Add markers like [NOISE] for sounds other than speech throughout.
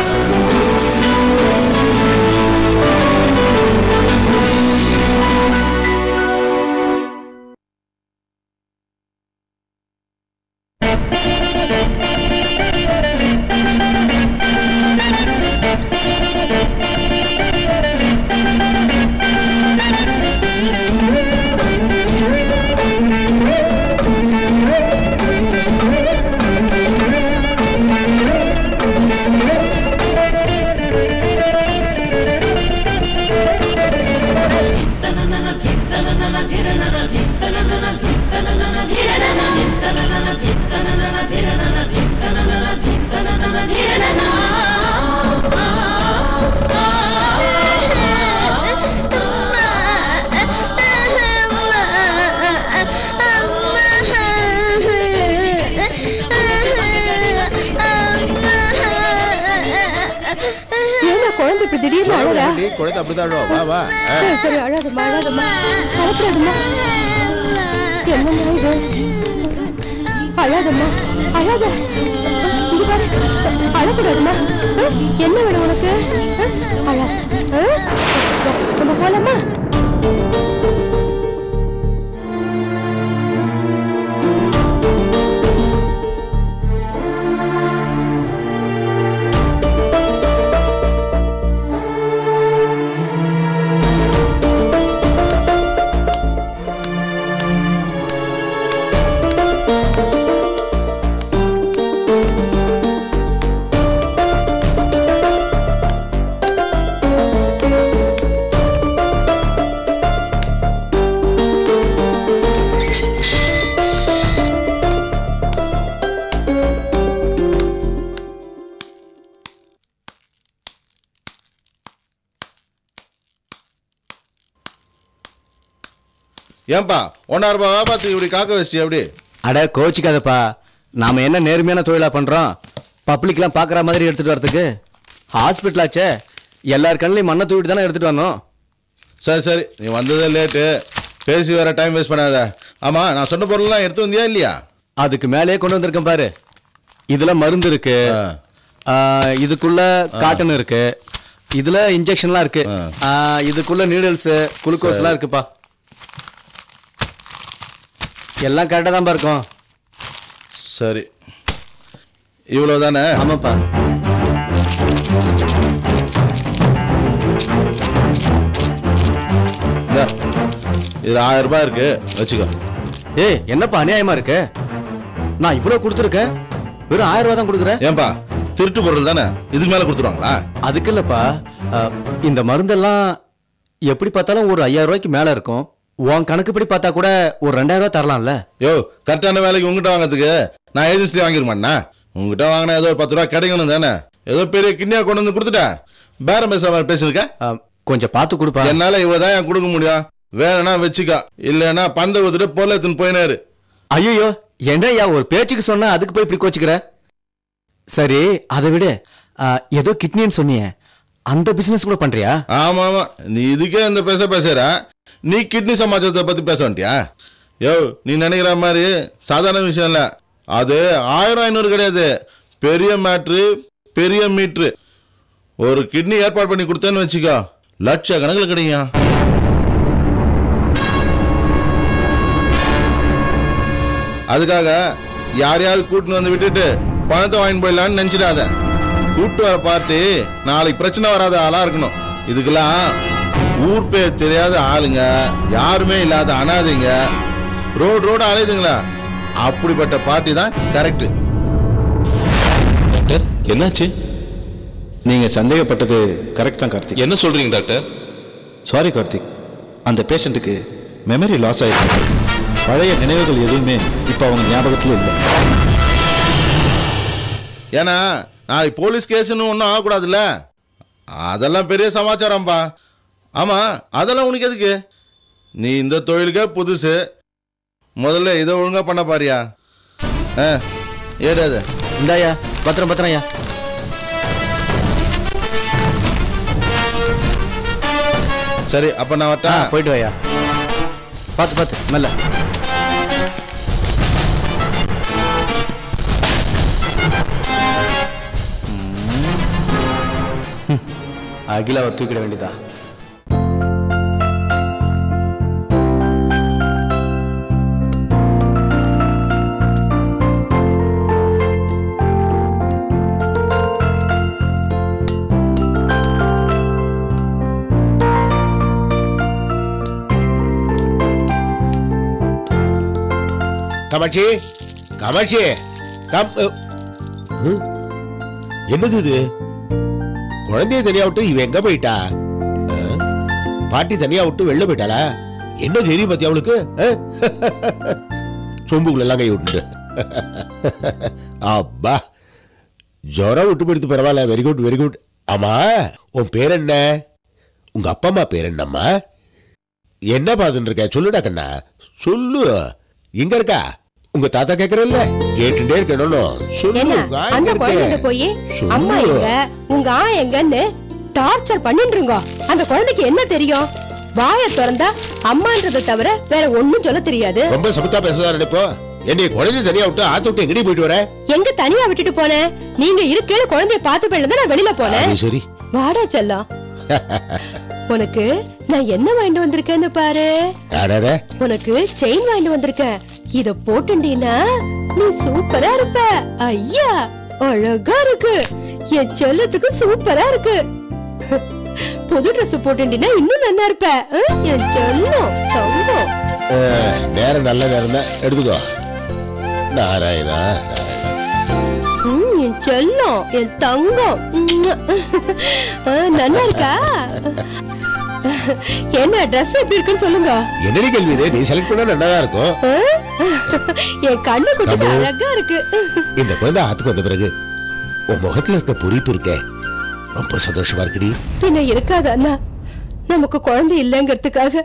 ஏன்னா திடீர்னு அழறா குழந்தை அப்படிதான் அழுவா. வா வா. சரி சரி அழாதம்மா அழாதம்மா கலப்படாதம்மா என்னம்மா இது அழாதம்மா அழாத இது பாரு அழக்கூடாதும்மா? என்ன வேணும் உனக்கு? வா, நம்ம போலாமா ஏன்பா ஒன்னாயிரம் ரூபாய் வியாபாரத்துக்கு இப்படி காக்க வச்சு எப்படி? அட கோச்சிக்காதப்பா நாம என்ன நேர்மையான தொழிலா பண்றோம்? பப்ளிக்லாம் பாக்குற மாதிரி எடுத்துட்டு வரதுக்கு? ஹாஸ்பிட்டல் ஆச்சே. எல்லார் கண்ணிலையும் மண்ணை தூக்கிட்டு தானே எடுத்துட்டு வரணும்? சரி சரி. நீ வந்ததே லேட்டு பேசி வேற டைம் வேஸ்ட் பண்ணாத. ஆமா நான் சொன்ன பொருள்லாம் எடுத்து வந்தியா இல்லையா? அதுக்கு மேலேயே கொண்டு வந்திருக்கேன் பாரு. இதுல மருந்து இருக்கு. இதுக்குள்ள காட்டன் இருக்கு. இதுல இன்ஜெக்ஷன்லாம் இருக்கு. இதுக்குள்ள நீடில்ஸ் குளுக்கோஸ்லாம் இருக்குப்பா. எல்லாம் கரெக்டாக தான் இருக்கும் சரி. இவ்வளவு தானே ஆமாப்பா இதுல ஆயிரம் ரூபாய் இருக்கு. வச்சுக்கோ. ஏய் என்னப்பா அநியாயமா இருக்கு? நான் இவ்வளவு கொடுத்துருக்கேன்? வெறும் ஆயிரம் ரூபாய் தான் கொடுக்குறேன். ஏன்பா திருட்டு பொருள் தானே? இதுக்கு மேல கொடுத்துருவாங்களா? அதுக்கு இல்லப்பா. இந்த மருந்தெல்லாம் எப்படி பார்த்தாலும் ஒரு ஐயாயிரம் ரூபாய்க்கு மேல இருக்கும். உன் கணக்குப்படி பார்த்தா கூட ஒரு ரெண்டாயிரம் ரூபாய் தரலாம்ல. யோ கரெக்டான வேலைக்கு உங்ககிட்ட வாங்குறதுக்கு நான் ஏஜென்சில வாங்கிருமாண்ணா? உங்ககிட்ட வாங்கினா ஏதோ ஒரு பத்து ரூபா கிடைக்கணும் தானே? ஏதோ பெரிய கிண்ணியா கொண்டு வந்து கொடுத்துட்டேன். பேரம் பேச அஹ், கொஞ்சம் பார்த்து கொடுப்பா. என்னால இவ்வளவுதான் என் கொடுக்க முடியும். வேணும்னா வச்சுக்கோ. இல்லைன்னா பந்த கொடுத்துட்டு பொருள் எடுத்துன்னு போயினாரு. ஐயோ என்னய்யா ஒரு பேச்சுக்கு சொன்னா அதுக்கு போய் இப்படி கோச்சுக்கிற? சரி அதை விடு. ஏதோ கிட்னின்னு சொன்னியே. அந்த பிசினஸ் கூட பண்றியா? ஆமா ஆமா நீ இதுக்கே இந்த பேச பேசுற. நீ கிட்னி சமாச்சாரத்தை பற்றி பேச வேண்டியா? யோ நீ நினைக்கிற மாதிரி சாதாரண விஷயம் இல்லை. அது ஆயிரம் ஐநூறு கிடையாது. பெரிய மேட்ரு பெரிய மீட்ரு ஒரு கிட்னி ஏற்பாடு பண்ணி கொடுத்தேன்னு வச்சுக்கோ. லட்ச கணக்கில் கிடைக்கும். அதுக்காக யாரையாவது கூட்டின்னு வந்து விட்டுட்டு பணத்தை வாங்கி போயிடலான்னு நினச்சிடாத. கூப்பிட்டு வர பார்ட்டி நாளைக்கு பிரச்சனை வராத ஆளாக இருக்கணும். இதுக்கெல்லாம் ஊர் பேர் தெரியாத ஆளுங்க யாருமே இல்லாத அனாதைங்க. Road road அலையுதுங்களா? அப்படிப்பட்ட பார்ட்டி தான் கரெக்ட் டாக்டர் என்னாச்சு? நீங்க சந்தேகப்பட்டது கரெக்ட் தான் கார்த்திக். என்ன சொல்றீங்க டாக்டர்? சாரி கார்த்திக். அந்த பேஷண்ட்டுக்கு மெமரி லாஸ் ஆயிருக்கு பழைய நினைவுகள் எதுவுமே இப்போ அவங்க ஞாபகத்துல இல்லை. ஏன்னா நாளைக்கு போலீஸ் கேஸ்னு ஒன்றும் ஆகக்கூடாதுல்ல. அதெல்லாம் பெரிய சமாச்சாரம்ப்பா ஆமா அதெல்லாம் உனக்கு எதுக்கு? நீ இந்த தொழிலுக்கே புதுசு. முதல்ல இதை ஒழுங்கா பண்ண பாரியா? ஆ ஏடாது இந்தாயா பத்திரம் பத்திரம் ஐயா. சரி அப்ப நான் வரட்டா? போயிட்டு வாயா. பார்த்து பார்த்து மெல்ல. அகிலாவை தூக்கிட வேண்டியதா? காமாட்சி? காமாட்சி. கம் என்னது இது? குழந்தைய தனியா விட்டு இவ எங்க போயிட்டா? பாட்டி தனியா விட்டு வெளில போயிட்டாளா? என்ன தெரியும் பத்தி அவளுக்கு? சொம்புக்குள்ள எல்லாம் கை விட்டு அப்பா ஜுரம் விட்டு போயிடுத்து பரவாயில்ல. வெரி குட் வெரி குட் ஆமா உன் பேர் என்ன? உங்க அப்பா அம்மா பேர் என்னம்மா? என்ன பாதுன்னு இருக்க? சொல்லுடா கண்ணா. சொல்லு. எங்க இருக்கா? உங்க தாத்தா கேக்குறல்ல கேட்டுட்டே இருக்கணும் சொல்லு என்ன உங்க ஆயா அந்த குழந்தைகிட்ட? போய். அம்மா எங்க உங்க ஆ எங்கன்னு டார்ச்சர் பண்ணிட்டுருங்க அந்த குழந்தைக்கு என்ன தெரியும்? வாய திறந்தா அம்மான்றதை தவிர வேற ஒண்ணும் சொல்ல தெரியாது. ரொம்ப சமத்தா பேசுதா நினைப்போ என்னை குழந்தை தனியா விட்டு ஆத்து விட்டு எங்கடி போயிட்டு வர? எங்க தனியா விட்டுட்டு போனேன் நீங்க இருக்கேன்னு குழந்தைய பார்த்து போயிட்டு நான் வெளியில போனேன். சரி. வாடா செல்லம். உனக்கு நான் என்ன வாங்கிட்டு வந்திருக்கேன்னு பாரு. அடட. உனக்கு செயின் வாங்கிட்டு வந்திருக்கேன். இத போட்டுண்டீனா நீ சூப்பரா இருப்ப. ஐயா அழகா இருக்கு. என் செல்லத்துக்கு சூப்பரா இருக்கு. புது Dress போட்டுண்டீனா இன்னும் நல்லா இருப்ப? என் செல்லம் தங்கம் நேரம் நல்ல நேரம் தான். எடுத்துக்கோ. நாராயணா என் செல்லம் என் தங்கம். நல்லா இருக்கா? என்ன Dress எப்படி இருக்குன்னு சொல்லுங்க. என்னடி கேள்வி இது? நீ செலக்ட் பண்ணா நல்லாதான் இருக்கும்? என் கண்ணு தம்பு. அழகா இருக்கு. இந்த குழந்தை ஆத்துக்கு வந்த பிறகு உன் முகத்துல இருக்க பொறிப்பு இருக்கே. ரொம்ப சந்தோஷமா இருக்குடி. பின்ன இருக்காது அண்ணா. நமக்கு குழந்தை இல்லைங்கிறதுக்காக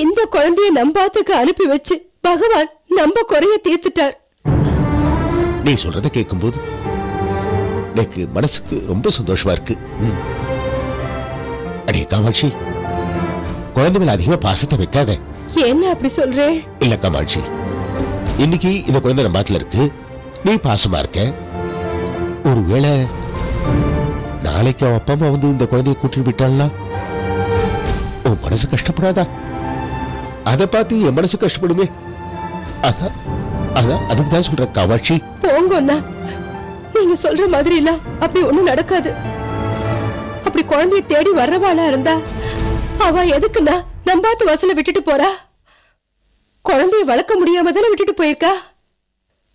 இந்த குழந்தைய நம்பாத்துக்கு அனுப்பி வச்சு பகவான் நம்ம குறைய தீர்த்துட்டார். நீ சொல்றத கேட்கும்போது எனக்கு மனசுக்கு ரொம்ப சந்தோஷமா இருக்கு. அடே காமாட்சி குழந்தை மேல அதிகமா பாசத்தை வைக்காத. என்ன அப்படி சொல்றேன் இல்ல காமாட்சி இன்னைக்கு இந்த குழந்தை நம்ம பாத்துல இருக்கு. நீ பாசமா இருக்க? ஒருவேளை நாளைக்கு அவன் அப்பா அம்மா வந்து இந்த குழந்தைய கூட்டிட்டு விட்டாள்னா உன் மனசு கஷ்டப்படாதா? அதை பார்த்து என் மனசு கஷ்டப்படுமே. அதான் அதான் அதுக்கு தான் சொல்றேன் காமாட்சி போங்க அண்ணா. நீங்க சொல்ற மாதிரி இல்ல அப்படி ஒண்ணும் நடக்காது. அப்படி குழந்தைய தேடி வர்றவாளா இருந்தா அவ எதுக்குண்ணா? நம்பாத்து வாசல விட்டுட்டு போறா? குழந்தைய வளர்க்க முடியாம தானே விட்டுட்டு போயிருக்கா?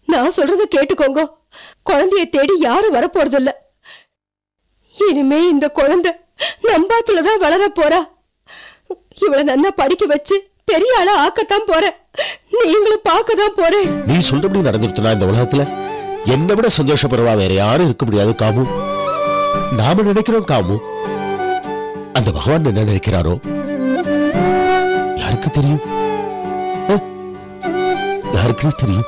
நான் சொல்றத கேட்டுக்கோங்க. குழந்தைய தேடி யாரும் வரப்போறது இல்ல இனிமே இந்த குழந்தை நம்பாத்துலதான் வளர போறா. இவளை நல்லா படிக்க வச்சு பெரிய ஆளா ஆக்கத்தான் போற நீங்களும் பார்க்கதான் போறேன். நீ சொல்றபடி நடந்துருத்தனா இந்த உலகத்துல? என்னை விட சந்தோஷப்படுறவா வேற யாரும் இருக்க முடியாது காமு. நாம நினைக்கிறோம் காமு. அந்த பகவான் என்ன நினைக்கிறாரோ யாருக்கு தெரியும் அஹ்? யாருக்கு தெரியும்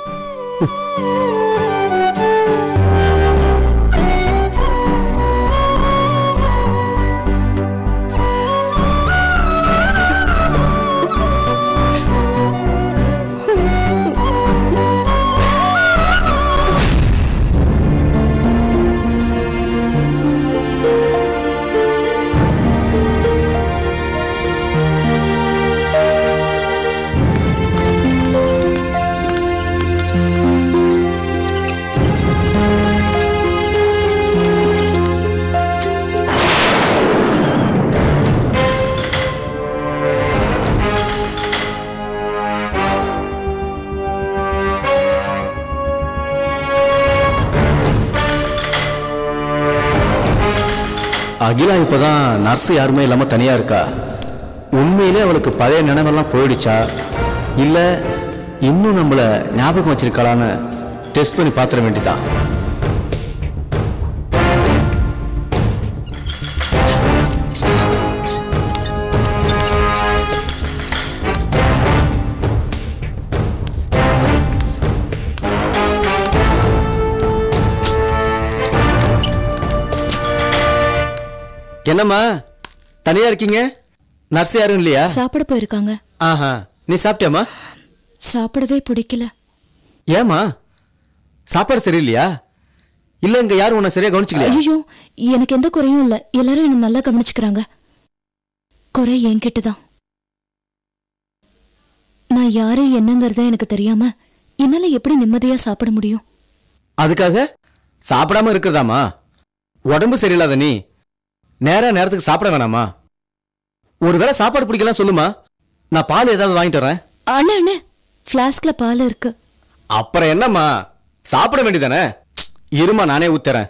அகிலா இப்பதான் நர்ஸ் யாருமே இல்லாமல் தனியா இருக்கா? உண்மையிலே அவளுக்கு பழைய நினைவெல்லாம் போயிடுச்சா? இல்லை இன்னும் நம்மளை ஞாபகம் வச்சிருக்காளான்னு டெஸ்ட் பண்ணி பார்த்துட வேண்டிதான் என்னம்மா? தனியா இருக்கீங்க? நர்ஸ் யாரும் இல்லையா? சாப்பிட போயிருக்காங்க. ஆஹா. நீ சாப்பிட்டியாம்மா? சாப்பிடவே பிடிக்கல. ஏம்மா? சாப்பாடு சரியில்லையா? இல்ல இங்க யாரும் உன்னை சரியா கவனிச்சுக்கலையா? ஐயோ எனக்கு எந்த குறையும் இல்ல. எல்லாரும் என்ன நல்லா கவனிச்சுக்கிறாங்க. குறை என்கிட்ட தான் நான் யாரு என்னங்கறத எனக்கு தெரியாம என்னால எப்படி நிம்மதியா சாப்பிட முடியும்? அதுக்காக சாப்பிடாம இருக்கிறதாமா உடம்பு சரியில்லாத நீ நேரா நேரத்துக்கு சாப்பிட வேணாமா? ஒருவேளை சாப்பாடு பிடிக்கலாம் சொல்லுமா? நான் பால் ஏதாவது வாங்கிட்டு வரேன். அண்ணா அண்ணே பிளாஸ்க்ல பால் இருக்கு. அப்புறம் என்னம்மா? சாப்பிட வேண்டியதானே இருமா நானே ஊத்துறேன்.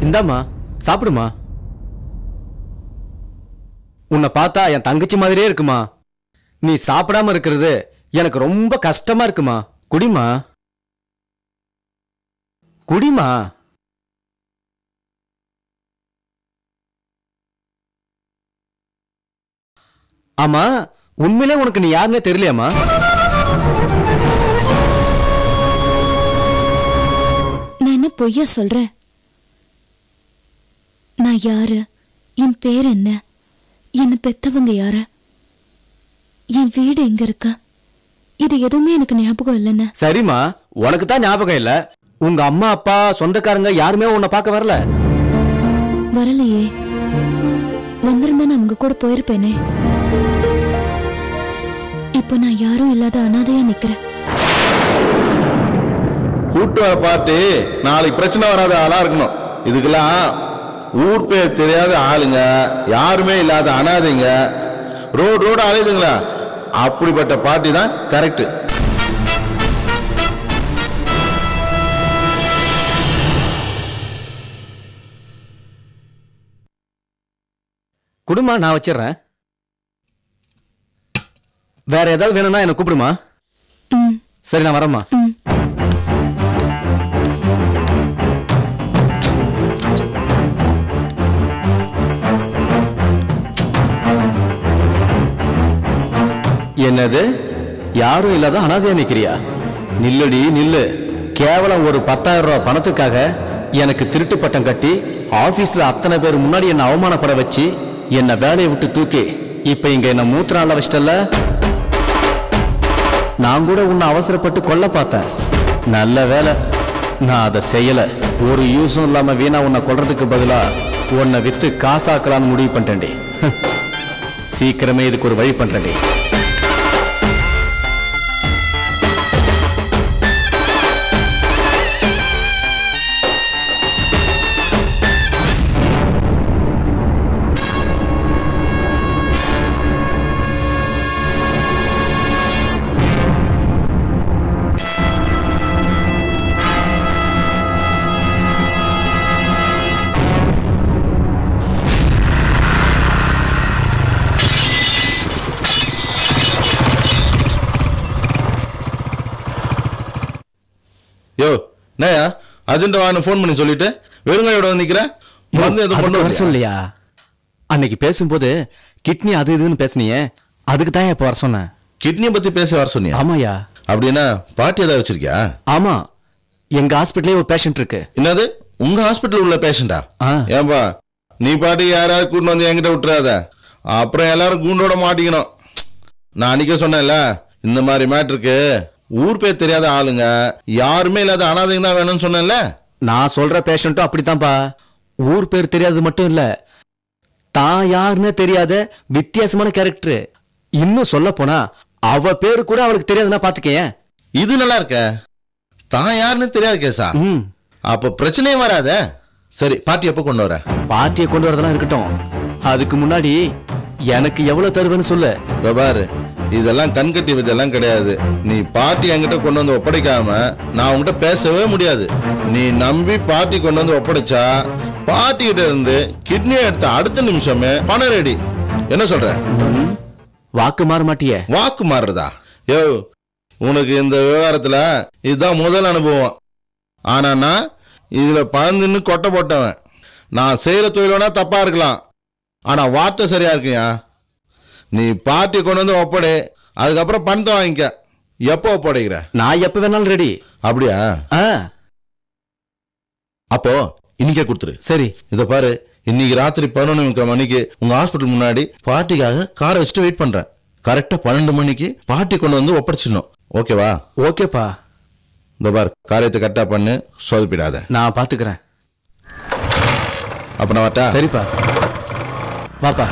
இந்தாம்மா சாப்பிடுமா? உன்னை பார்த்தா என் தங்கச்சி மாதிரியே இருக்குமா? நீ சாப்பிடாம இருக்கிறது எனக்கு ரொம்ப கஷ்டமா இருக்குமா? குடிமா குடிமா ஆமா உண்மையிலே உனக்கு நீ யாருன்னே தெரியலையாமா நான் என்ன பொய்யா சொல்றேன் நான் யாரு? என் பேர் என்ன? என்ன பெத்தவங்க யாரு? என் வீடு எங்க இருக்கு? இது எதுவுமே எனக்கு ஞாபகம் இல்லைன்னு. சரிம்மா உனக்கு தான் ஞாபகம் இல்ல. உங்க அம்மா அப்பா சொந்தக்காரங்க யாருமே உன்னை பார்க்க வரல. வரலையே. வந்திருந்தா நான் உங்க கூட போயிருப்பேனே. இப்போ நான் யாரும் இல்லாத அனாதையா நிக்கிறேன். கூட்டு வர பார்ட்டி நாளைக்கு பிரச்சனை வராத ஆளா இருக்கணும். இதுக்கெல்லாம் ஊர் பேர் தெரியாத ஆளுங்க யாருமே இல்லாத அனாதைங்க. Road road அலையுதுங்களா? அப்படிப்பட்ட பார்ட்டி தான் கரெக்ட் குடுமா நான் வச்சிடுறேன். வேற ஏதாவது வேணும்னா என்ன கூப்பிடுமா? சரி நான் வரேம்மா. என்னது? யாரும் இல்லாத அனாதையா நிக்கிறியா? நில்லுடி நில்லு. கேவலம் ஒரு பத்தாயிரம் ரூபாய் பணத்துக்காக எனக்கு திருட்டு பட்டம் கட்டி ஆபீஸ்ல அத்தனை பேர் முன்னாடி என்ன அவமானப்பட வச்சு என்ன வேலையை விட்டு தூக்கி இப்ப இங்க என்ன மூத்திரால வச்சிட்டல நான் கூட உன்னை அவசரப்பட்டு கொல்ல பார்த்தேன். நல்ல வேலை நான் அதை செய்யல. ஒரு யூஸும் இல்லாம வீணா உன்னை கொல்றதுக்கு பதிலா உன்னை வித்து காசாக்கலாம்னு முடிவு பண்ணிட்டேன்டி. [LAUGHS] சீக்கிரமே இதுக்கு ஒரு வழி பண்ணுறேன்டி அர்ஜென்ட் வாங்க ஃபோன் பண்ணி சொல்லிட்டு வெறுங்கையோட வந்து நிக்கிறேன்? சொல்லியா? அன்னைக்கு பேசும்போது கிட்னி அது இதுன்னு பேசுனியே. அதுக்கு தான் இப்ப வர சொன்னேன் கிட்னியை பத்தி பேச வர சொன்னியா? ஆமாயா அப்படின்னா பாட்டி ஏதாவது வச்சிருக்கியா? ஆமா. எங்க ஹாஸ்பிட்டலே ஒரு பேஷண்ட் இருக்கு. என்னது? உங்க ஹாஸ்பிட்டல் உள்ள பேஷண்டா. ஏன்பா நீ பாட்டி யாராவது கூட்டு வந்து என்கிட்ட விட்டுறாத. அப்புறம் எல்லாரும் கூண்டோட மாட்டிக்கணும். நான் அன்னைக்கே சொன்னேன்ல இந்த மாதிரி மேட்ருக்கு ஊர் பேர் தெரியாத ஆளுங்க. யாருமே இல்லாத அனாதைங்க தான் வேணும்னு சொன்னேன்ல? நான் சொல்ற பேஷண்ட்டும் அப்படித்தான்ப்பா ஊர் பேர் தெரியாது மட்டும் இல்ல தான் யாருன்னே தெரியாத வித்தியாசமான கேரக்டர் இன்னும் சொல்ல போனா அவ பேரு கூட அவளுக்கு தெரியாதுன்னா பாத்துக்கேன். இது நல்லா இருக்க. தான் யாருன்னு தெரியாது கேசா. அப்ப பிரச்சனையே வராத. சரி பாட்டி எப்ப கொண்டு வர? பார்ட்டியை கொண்டு வரதெல்லாம் இருக்கட்டும். அதுக்கு முன்னாடி எனக்கு எவ்வளவு தருவேன்னு சொல்லு. பாரு. இதெல்லாம் கண்கட்டி இதெல்லாம் கிடையாது. நீ பாட்டி என்கிட்ட கொண்டு வந்து ஒப்படைக்காம நான் உன்கிட்ட பேசவே முடியாது. நீ நம்பி பாட்டி கொண்டு வந்து ஒப்படைச்சா பாட்டி கிட்ட இருந்து கிட்னியை எடுத்த அடுத்த நிமிஷமே பணம் ரெடி. என்ன சொல்ற? வாக்கு மாற மாட்டியே. வாக்கு மாறுறதா? யோ உனக்கு இந்த விவகாரத்துல இதுதான் முதல் அனுபவம். ஆனா நான் இதுல பழந்துன்னு கொட்டை போட்டவன். நான் செய்யற தொழிலோனா தப்பா இருக்கலாம். ஆனா வார்த்தை சரியா இருக்குயா? நீ பார்ட்டி கொண்டு வந்து ஒப்படை. அதுக்கப்புறம் பணத்தை வாங்கிக்க. எப்போ ஒப்படைக்கிற? நான் எப்ப வேணாலும் ரெடி அப்படியா? அப்போ இன்னைக்கே கொடுத்துரு. சரி. இத பாரு இன்னைக்கு ராத்திரி பதினொன்று முக்கால் மணிக்கு உங்க ஹாஸ்பிட்டல் முன்னாடி பார்ட்டிக்காக காரை வச்சுட்டு வெயிட் பண்றேன். கரெக்டா பன்னெண்டு மணிக்கு பார்ட்டி கொண்டு வந்து ஒப்படைச்சிடணும். ஓகேவா ஓகேப்பா இந்த பார் காரியத்தை கரெக்டா பண்ணு சொதப்பிடாத. நான் பாத்துக்கிறேன். அப்ப நான் வரட்டா? சரிப்பா. வாப்பா.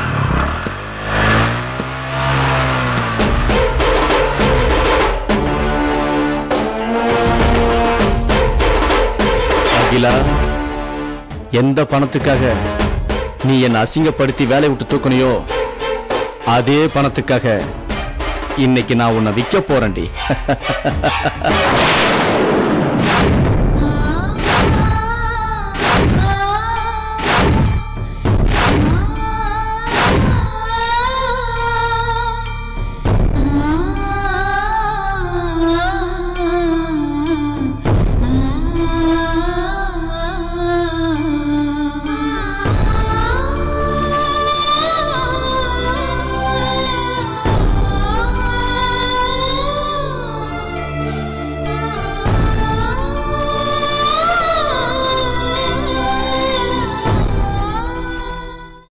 அகிலா எந்த பணத்துக்காக நீ என்னை அசிங்கப்படுத்தி வேலையை விட்டு தூக்கணையோ அதே பணத்துக்காக இன்னைக்கு நான் உன்னை விற்க போறேன்டி. [LAUGHS]